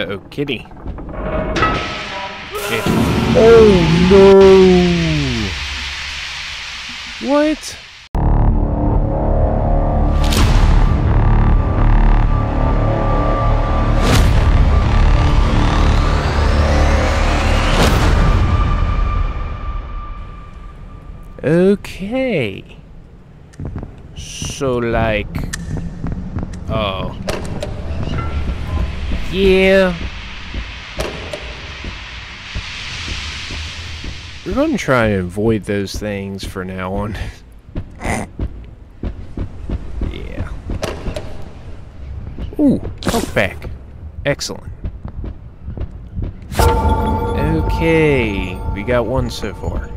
Uh-oh, kitty. Shit. Oh no! What? Okay. So like Oh. Yeah. We're going to try and avoid those things for now on. yeah. Ooh, back. Excellent. Okay, we got one so far.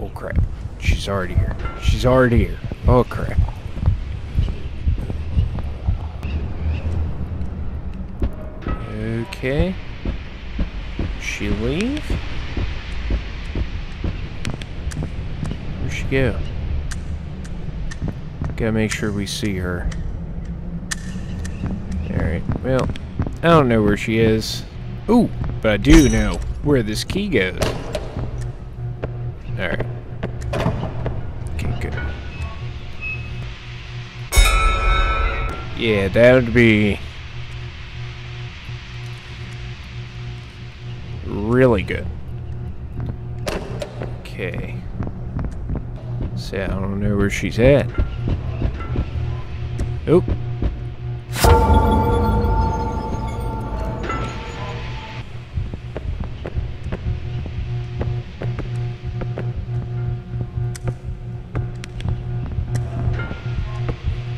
Oh crap. She's already here. She's already here. Oh crap. Okay. She leave? Where'd she go? Gotta make sure we see her. Alright, well, I don't know where she is. Ooh, but I do know where this key goes. Alright. Okay, good. Yeah, that would be really good. Okay. See, I don't know where she's at. Oop.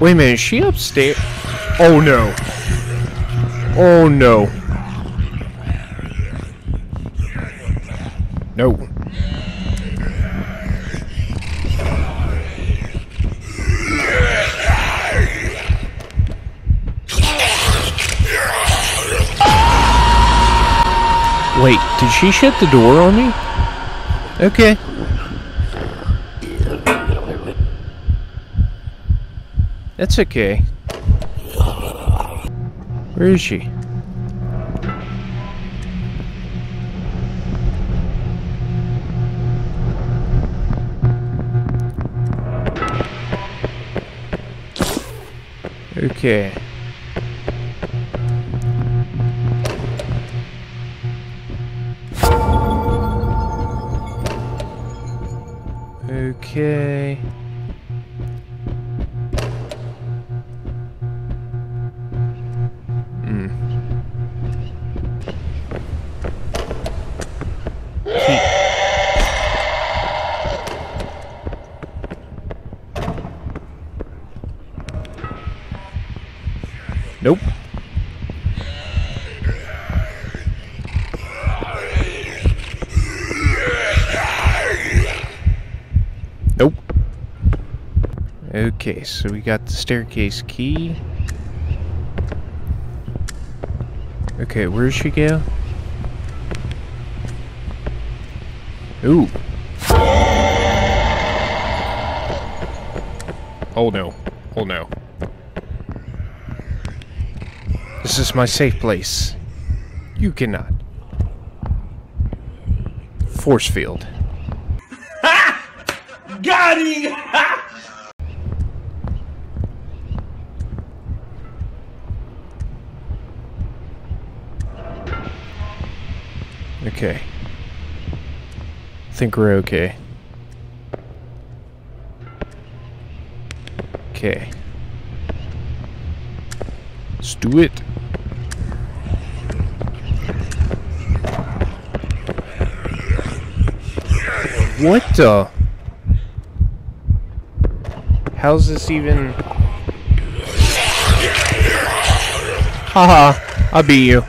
Wait a minute, is she upstairs? Oh no. Oh. No. Wait, did she shut the door on me? Okay. That's okay. Where is she? Okay. Okay. Hmm. Nope. Nope. So we got the staircase key. Okay, where'd she go? Ooh. Oh no. Oh no. This is my safe place. You cannot. Force field. Got him! Okay. I think we're okay. Okay. Let's do it. What the? How's this even? Haha, I'll beat you.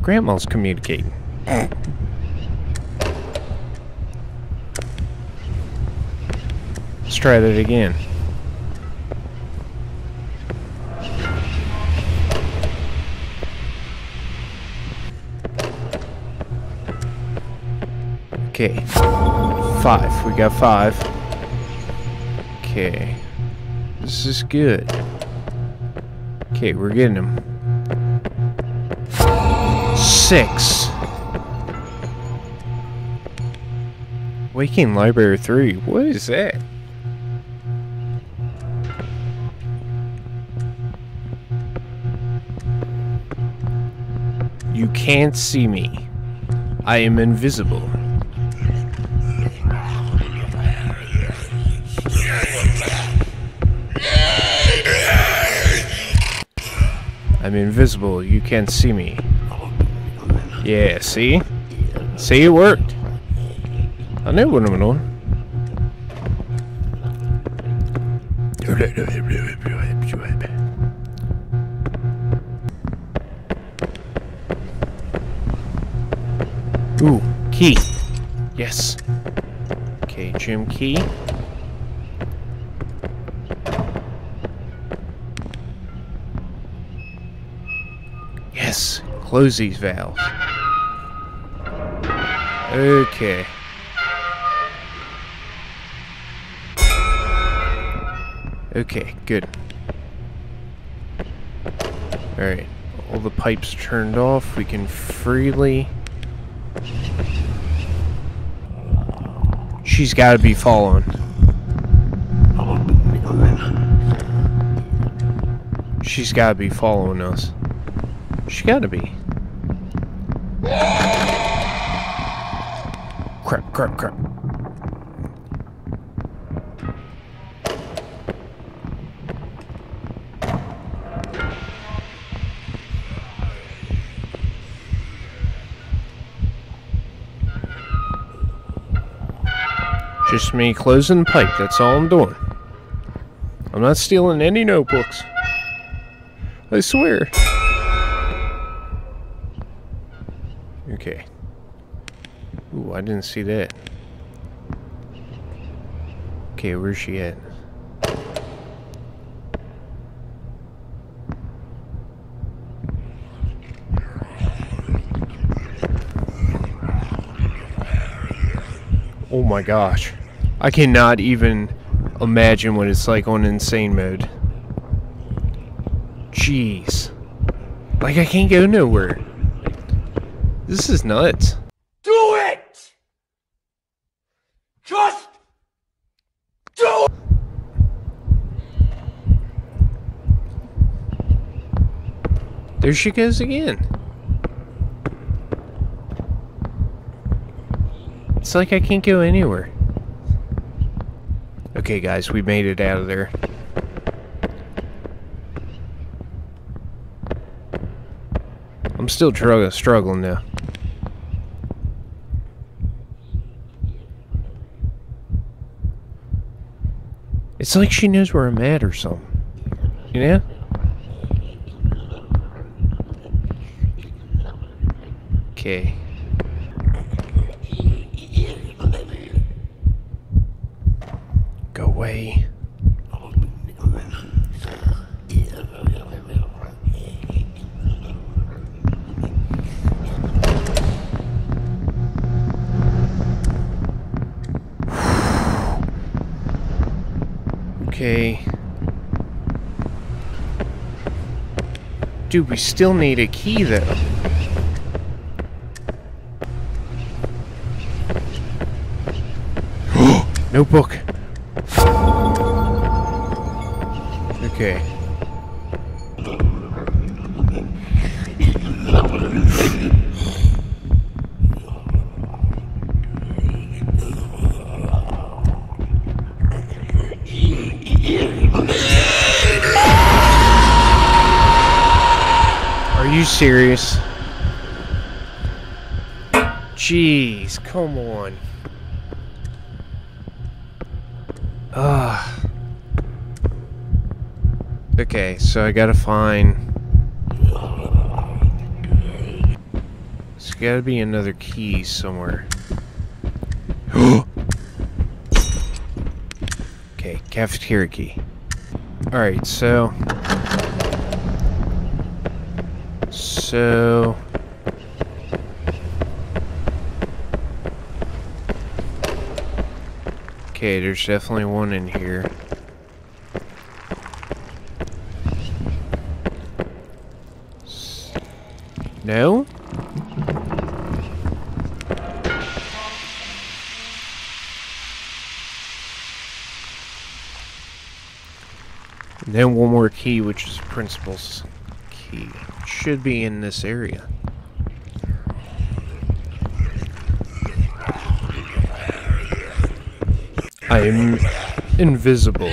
Grandma's communicating. Let's try that again. Okay. Five. We got five. Okay. This is good. Okay, we're getting him. Six. Waking Library 3. What is that? You can't see me. I am invisible. I'm invisible. You can't see me. Yeah, see? See, it worked. I knew what I'm doing. Ooh, key. Yes. Okay, gym key. Close these valves. Okay. Okay, good. Alright, all the pipes turned off. We can freely... She's got to be following. She's got to be following us. She got to be. Crap, crap, crap. Just me closing the pipe, that's all I'm doing. I'm not stealing any notebooks. I swear. Okay. Ooh, I didn't see that. Okay, where's she at? Oh my gosh. I cannot even imagine what it's like on insane mode. Jeez. Like I can't go nowhere. This is nuts. Do it! Just do it! There she goes again. It's like I can't go anywhere. Okay, guys, we made it out of there. I'm still struggling now. It's like she knows where I'm at or something. You know? Okay. Go away. Okay. Dude, we still need a key though. Notebook. Okay. You serious? Jeez, come on. Ah. Okay, so I gotta find. There's gotta be another key somewhere. okay, cafeteria key. Alright, so. So. Okay, there's definitely one in here. No? Then one more key, which is principal's Should be in this area. I'm invisible.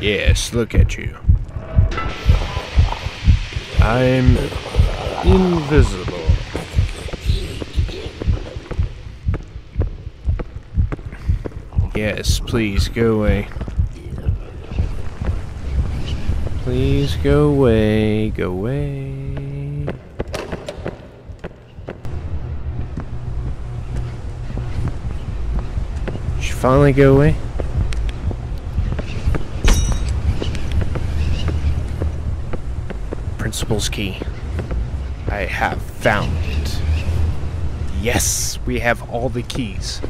Yes, look at you. I'm invisible. Yes, please go away. Please go away, go away. She finally go away? Principal's key. I have found it. Yes, we have all the keys.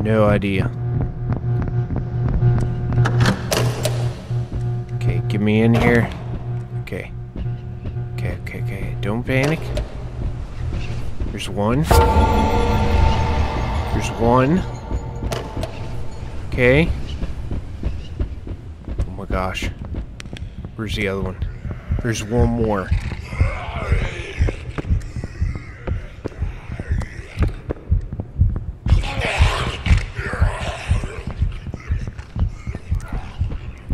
No idea. Get me in here. Okay. Okay, okay, okay. Don't panic. There's one. There's one. Okay. Oh my gosh. Where's the other one? There's one more.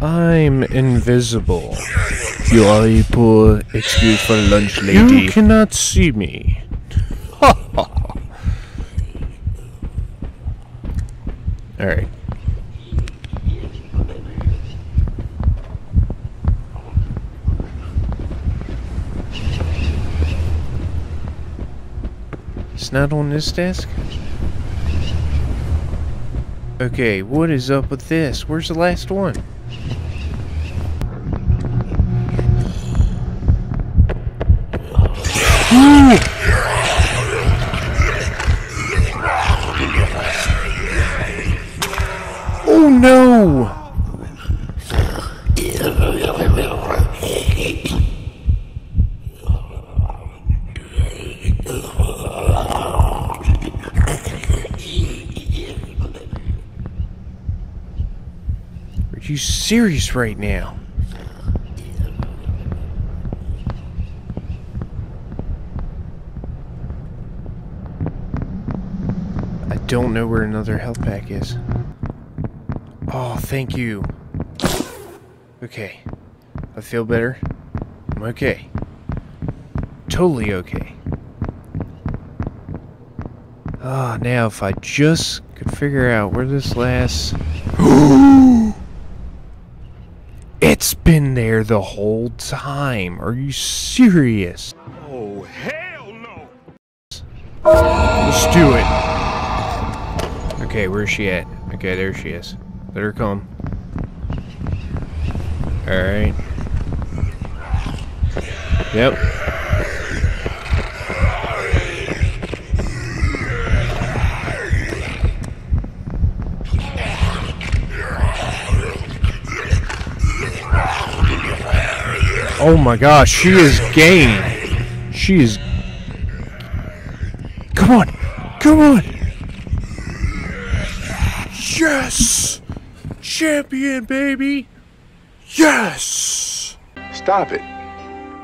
I'm invisible. You are a poor excuse for lunch, lady. You cannot see me. Alright. It's not on this desk? Okay, what is up with this? Where's the last one? Are you serious right now? I don't know where another health pack is. Oh, thank you. Okay. I feel better. I'm okay. Totally okay. Ah, now if I just could figure out where this last... it's been there the whole time. Are you serious? Oh, hell no! Let's do it. Okay, where's she at? Okay, there she is. Let her come. Alright. Yep. Oh my gosh, she is game. She is Come on! Come on! Yes! Champion, baby! Yes! Stop it.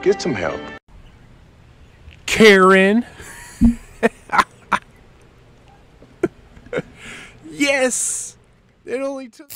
Get some help. Karen! yes! It only took.